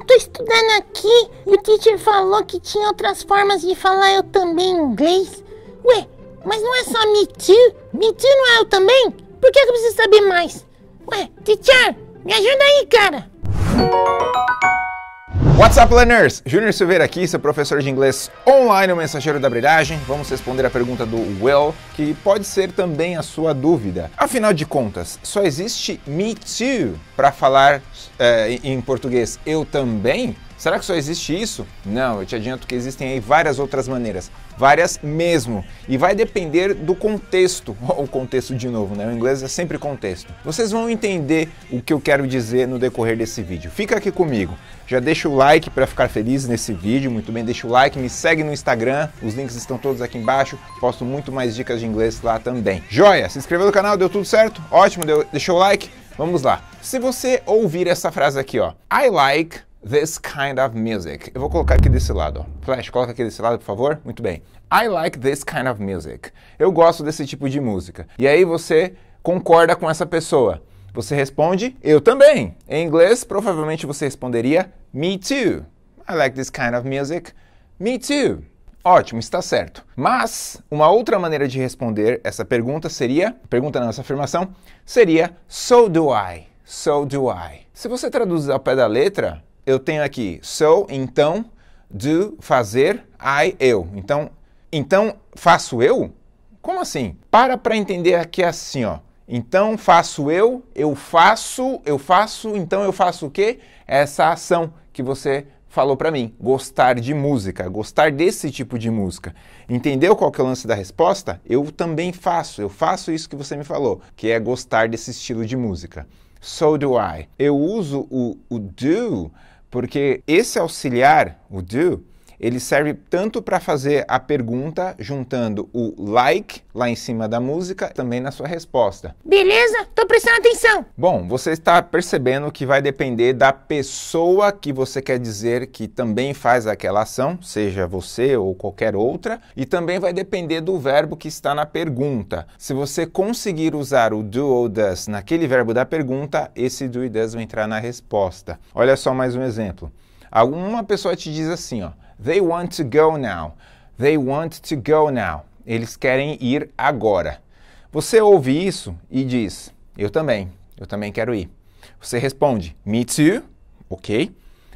eu tô estudando aqui e o teacher falou que tinha outras formas de falar eu também inglês. Ué, mas não é só me too? Me too não é eu também? Por que eu preciso saber mais? Ué, teacher, me ajuda aí, cara. What's up, learners? Júnior Silveira aqui, seu professor de inglês online, o mensageiro da brilhagem. Vamos responder a pergunta do Will, que pode ser também a sua dúvida. Afinal de contas, só existe me too para falar é, em português eu também? Será que só existe isso? Não, eu te adianto que existem aí várias outras maneiras, várias mesmo, e vai depender do contexto. O contexto de novo, né? O inglês é sempre contexto. Vocês vão entender o que eu quero dizer no decorrer desse vídeo. Fica aqui comigo. Já deixa o like para ficar feliz nesse vídeo, muito bem, deixa o like, me segue no Instagram, os links estão todos aqui embaixo, posto muito mais dicas de inglês lá também. Joia, se inscreveu no canal, deu tudo certo? Ótimo, deu, deixou o like? Vamos lá. Se você ouvir essa frase aqui, ó, I like this kind of music. Eu vou colocar aqui desse lado. Flash, coloca aqui desse lado, por favor. Muito bem. I like this kind of music. Eu gosto desse tipo de música. E aí você concorda com essa pessoa. Você responde, eu também. Em inglês, provavelmente você responderia, me too. I like this kind of music. Me too. Ótimo, está certo. Mas uma outra maneira de responder essa pergunta seria, pergunta não, essa afirmação, seria so do I. So do I. Se você traduzir ao pé da letra, eu tenho aqui so, então, do, fazer, I, eu. Então, então faço eu? Como assim? Para para entender aqui assim, ó. Então faço eu, eu faço, eu faço, então eu faço o quê? Essa ação que você falou para mim, gostar de música, gostar desse tipo de música. Entendeu qual que é o lance da resposta? Eu também faço, eu faço isso que você me falou, que é gostar desse estilo de música. So do I. Eu uso o, o do porque esse auxiliar, o do, ele serve tanto para fazer a pergunta juntando o like lá em cima da música também na sua resposta. Beleza? Tô prestando atenção. Bom, você está percebendo que vai depender da pessoa que você quer dizer que também faz aquela ação, seja você ou qualquer outra, e também vai depender do verbo que está na pergunta. Se você conseguir usar o do ou does naquele verbo da pergunta, esse do e does vai entrar na resposta. Olha só mais um exemplo. Alguma pessoa te diz assim, ó, They want to go now. They want to go now. Eles querem ir agora. Você ouve isso e diz: Eu também. Eu também quero ir. Você responde: Me too. Ok?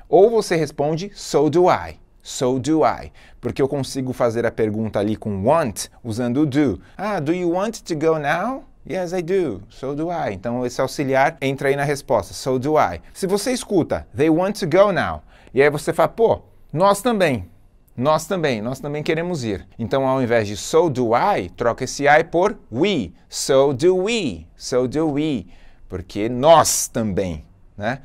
Ou você responde: So do I. So do I. Porque eu consigo fazer a pergunta ali com want usando o do. Ah, do you want to go now? Yes, I do. So do I. Então esse auxiliar entra aí na resposta. So do I. Se você escuta, they want to go now. E aí você fala, pô, nós também. Nós também, nós também queremos ir. Então, ao invés de so do I, troca esse I por we. So do we. So do we. Porque nós também, né?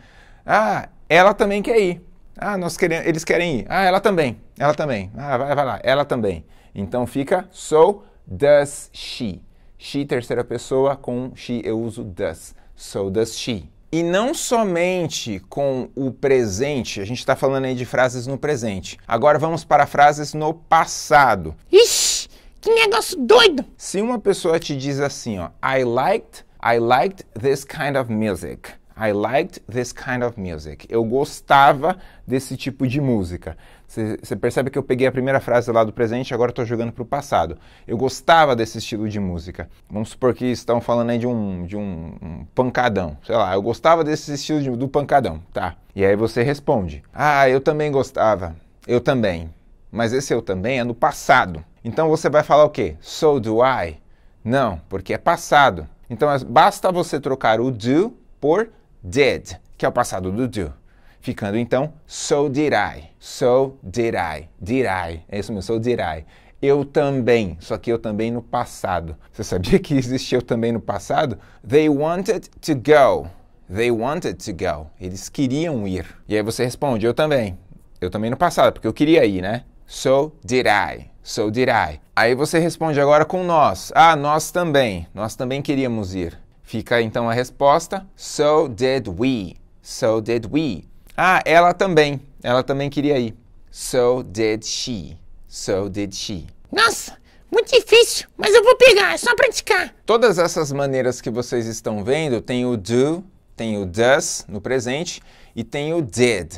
Ah, ela também quer ir. Ah, nós queremos, eles querem ir. Ah, ela também. Ela também. Ah, vai, vai lá. Ela também. Então fica so does she. She terceira pessoa com she eu uso does. So does she. E não somente com o presente, a gente está falando aí de frases no presente. Agora vamos para frases no passado. Ixi, que negócio doido! Se uma pessoa te diz assim, ó, I liked, I liked this kind of music. I liked this kind of music. Eu gostava desse tipo de música. Você percebe que eu peguei a primeira frase lá do presente e agora estou jogando para o passado. Eu gostava desse estilo de música. Vamos supor que estão falando aí de um, de um, um pancadão. Sei lá, eu gostava desse estilo de, do pancadão, tá? E aí você responde: Ah, eu também gostava. Eu também. Mas esse eu também é no passado. Então você vai falar o quê? So do I? Não, porque é passado. Então basta você trocar o do por did, que é o passado do do. Ficando então, so did I. So did I. Did I. É isso mesmo, so did I. Eu também, só que eu também no passado. Você sabia que existia eu também no passado? They wanted to go. They wanted to go. Eles queriam ir. E aí você responde, eu também. Eu também no passado, porque eu queria ir, né? So did I. So did I. Aí você responde agora com nós. Ah, nós também. Nós também queríamos ir. Fica então a resposta: So did we. So did we. Ah, ela também. Ela também queria ir. So did she. So did she. Nossa, muito difícil, mas eu vou pegar, é só praticar. Todas essas maneiras que vocês estão vendo, tem o do, tem o does no presente e tem o did.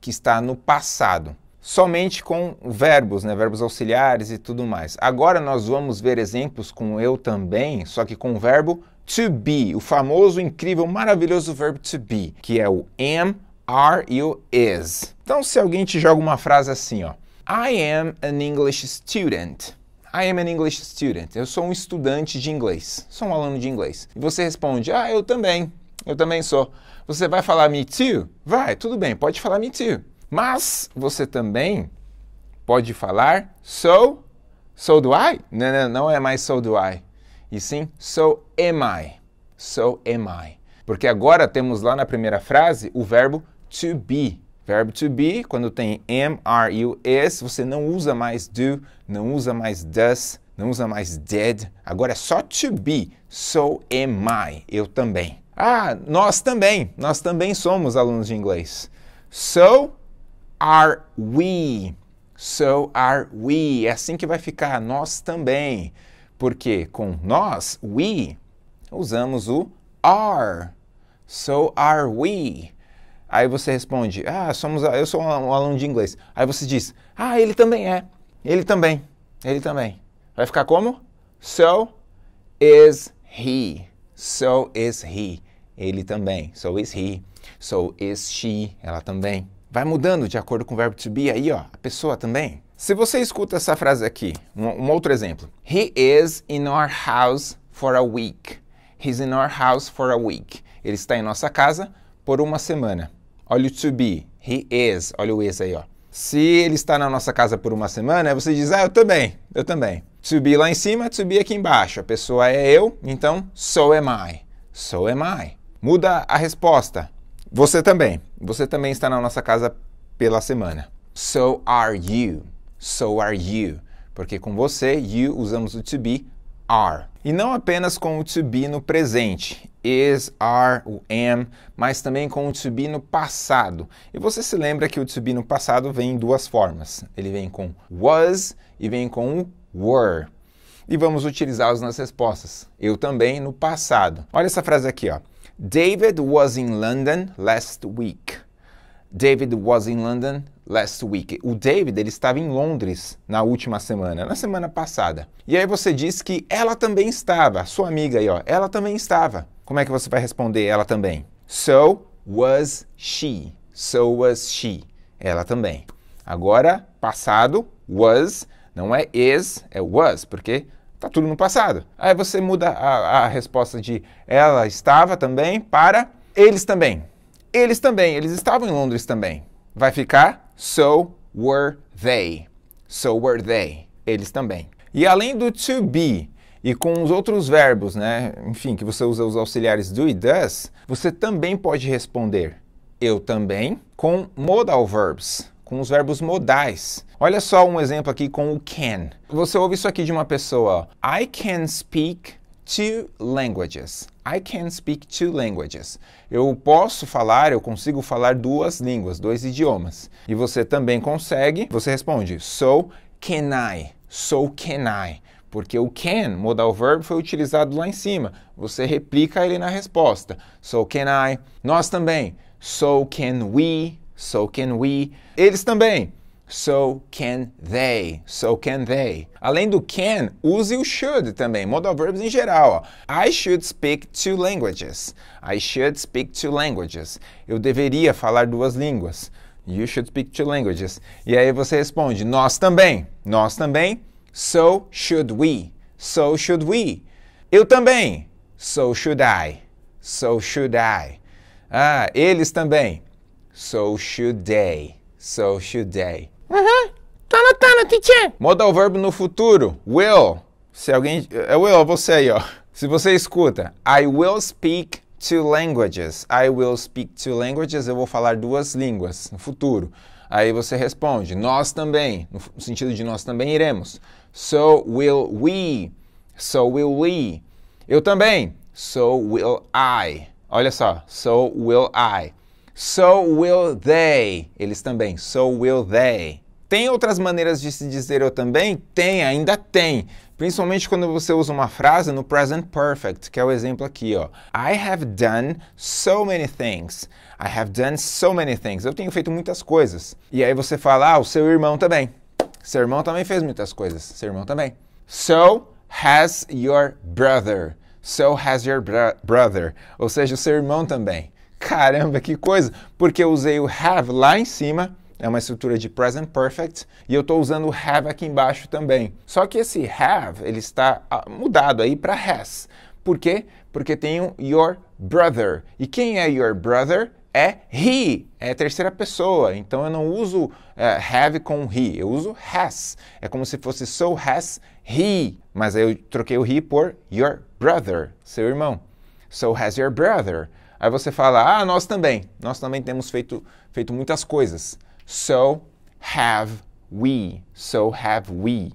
que está no passado. Somente com verbos, né, verbos auxiliares e tudo mais. Agora nós vamos ver exemplos com eu também, só que com o verbo to be, o famoso, incrível, maravilhoso verbo to be, que é o am, are e o is. Então, se alguém te joga uma frase assim, ó, I am an English student. I am an English student. Eu sou um estudante de inglês. Sou um aluno de inglês. E você responde, ah, eu também. Eu também sou. Você vai falar me too? Vai, tudo bem, pode falar me too. Mas você também pode falar so, so do I? Não, não, não é mais so do I e sim so am I. So am I. Porque agora temos lá na primeira frase o verbo to be. Verbo to be, quando tem am, are o is, você não usa mais do, não usa mais does, não usa mais did. Agora é só to be. So am I. Eu também. Ah, nós também. Nós também somos alunos de inglês. So are we. So are we. É assim que vai ficar. Nós também porque com nós, we, usamos o are. So are we. Aí você responde, ah, somos, eu sou um aluno de inglês. Aí você diz, ah, ele também é. Ele também. Ele também. Vai ficar como? So is he. So is he. Ele também. So is he. So is she. Ela também. Vai mudando de acordo com o verbo to be aí, ó. A pessoa também. Se você escuta essa frase aqui, um, um, outro exemplo. He is in our house for a week. He's in our house for a week. Ele está em nossa casa por uma semana. Olha o to be. He is. Olha o is aí, ó. Se ele está na nossa casa por uma semana, você diz, ah, eu também, eu também. To be lá em cima, to be aqui embaixo. A pessoa é eu, então so am I. So am I. Muda a resposta. Você também. Você também está na nossa casa pela semana. So are you so are you. Porque com você, you, usamos o to be, are. E não apenas com o to be no presente, is, are, o am, mas também com o to be no passado. E você se lembra que o to be no passado vem em duas formas. Ele vem com was e vem com were. E vamos utilizá-los nas respostas. Eu também no passado. Olha essa frase aqui, ó. David was in London last week. David was in London last week. O David ele estava em Londres na última semana, na semana passada. E aí você diz que ela também estava, sua amiga aí, ó, ela também estava. Como é que você vai responder ela também? So was she. So was she. Ela também. Agora, passado, was, não é is, é was, porque tá tudo no passado. Aí você muda a, a resposta de ela estava também para eles também. Eles também, eles estavam em Londres também. Vai ficar so were they. So were they. Eles também. E além do to be e com os outros verbos, né? Enfim, que você usa os auxiliares do e does, você também pode responder eu também com modal verbs, com os verbos modais. Olha só um exemplo aqui com o can. Você ouve isso aqui de uma pessoa: I can speak two languages. I can speak two languages. Eu posso falar, eu consigo falar duas línguas, dois idiomas. E você também consegue. Você responde, so can I. So can I. Porque o can, modal verb, foi utilizado lá em cima. Você replica ele na resposta. So can I. Nós também. So can we. So can we. Eles também so can they, so can they. Além do can, use o should também, modal verbs em geral. Ó. I should speak two languages. I should speak two languages. Eu deveria falar duas línguas. You should speak two languages. E aí você responde, nós também. Nós também. So should we. So should we. Eu também. So should I. So should I. Ah, eles também. So should they. So should they. Uhum. Tô anotando, teacher. Modal verbo no futuro. Will. Se alguém. É Will, você aí, ó. Se você escuta, I will speak two languages. I will speak two languages. Eu vou falar duas línguas no futuro. Aí você responde, nós também. No sentido de nós também iremos. So will we. So will we. Eu também. So will I. Olha só. So will I. So will they. Eles também. So will they. Tem outras maneiras de se dizer eu também? Tem, ainda tem. Principalmente quando você usa uma frase no present perfect, que é o exemplo aqui, ó. I have done so many things. I have done so many things. Eu tenho feito muitas coisas. E aí você fala, ah, o seu irmão também. Seu irmão também fez muitas coisas. Seu irmão também. So has your brother. So has your bro brother. Ou seja, o seu irmão também. Caramba, que coisa! Porque eu usei o have lá em cima, é uma estrutura de present perfect, e eu estou usando o have aqui embaixo também. Só que esse have, ele está ah, mudado aí para has. Por quê? Porque tem o your brother. E quem é your brother? É he, é terceira pessoa. Então eu não uso uh, have com he, eu uso has. É como se fosse so has he, mas aí eu troquei o he por your brother, seu irmão. So has your brother. Aí você fala, ah, nós também. Nós também temos feito, feito muitas coisas. So have we. So have we.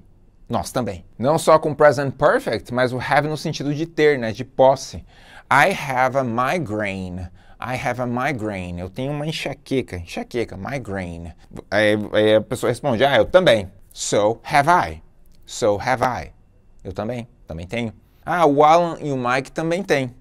Nós também. Não só com present perfect, mas o have no sentido de ter, né? De posse. I have a migraine. I have a migraine. Eu tenho uma enxaqueca. Enxaqueca, migraine. Aí, aí a pessoa responde, ah, eu também. So have I. So have I. Eu também. Também tenho. Ah, o Alan e o Mike também têm.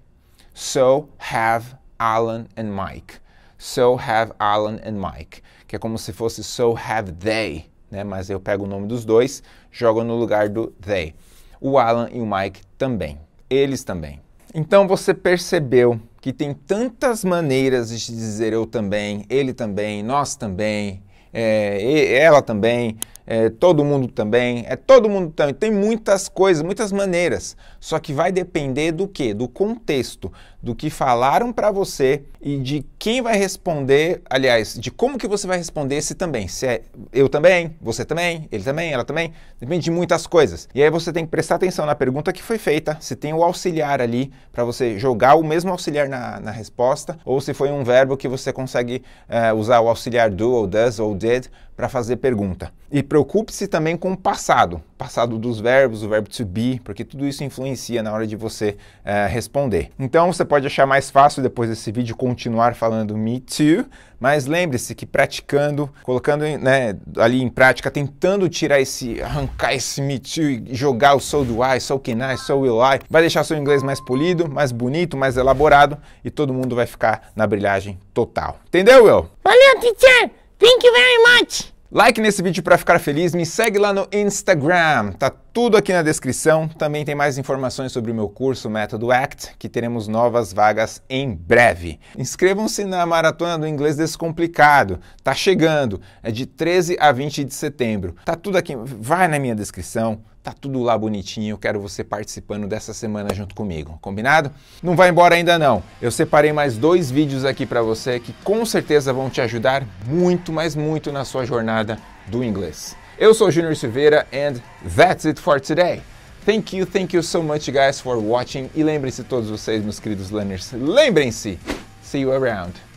So have Alan and Mike. So have Alan and Mike. Que é como se fosse so have they, né? Mas eu pego o nome dos dois, jogo no lugar do they. O Alan e o Mike também. Eles também. Então você percebeu que tem tantas maneiras de dizer eu também, ele também, nós também, é, ela também, é, todo mundo também, é todo mundo também. Tem muitas coisas, muitas maneiras. Só que vai depender do que? Do contexto, do que falaram para você e de quem vai responder, aliás, de como que você vai responder esse também. Se é eu também, você também, ele também, ela também, depende de muitas coisas. E aí você tem que prestar atenção na pergunta que foi feita, se tem o auxiliar ali para você jogar o mesmo auxiliar na, na, resposta, ou se foi um verbo que você consegue uh, usar o auxiliar do, ou does, ou did para fazer pergunta. E preocupe-se também com o passado, passado dos verbos, o verbo to be, porque tudo isso influencia na hora de você uh, responder. Então você pode achar mais fácil depois desse vídeo continuar falando me too, mas lembre-se que praticando, colocando né, ali em prática, tentando tirar esse, arrancar esse me too e jogar o so do I, so can I, so will I, vai deixar seu inglês mais polido, mais bonito, mais elaborado e todo mundo vai ficar na brilhagem total. Entendeu, Will? Valeu, teacher! Thank you very much! Like nesse vídeo para ficar feliz, me segue lá no Instagram, tá tudo aqui na descrição. Também tem mais informações sobre o meu curso Método ACT, que teremos novas vagas em breve. Inscrevam-se na Maratona do Inglês Descomplicado, tá chegando, é de 13 a 20 de setembro. Tá tudo aqui, vai na minha descrição, tá tudo lá bonitinho. Eu quero você participando dessa semana junto comigo, combinado? Não vai embora ainda não. Eu separei mais dois vídeos aqui para você que com certeza vão te ajudar muito, mas muito na sua jornada do inglês. Eu sou Junior Silveira and that's it for today. Thank you, thank you so much guys for watching e lembrem-se todos vocês, meus queridos learners, lembrem-se, see you around.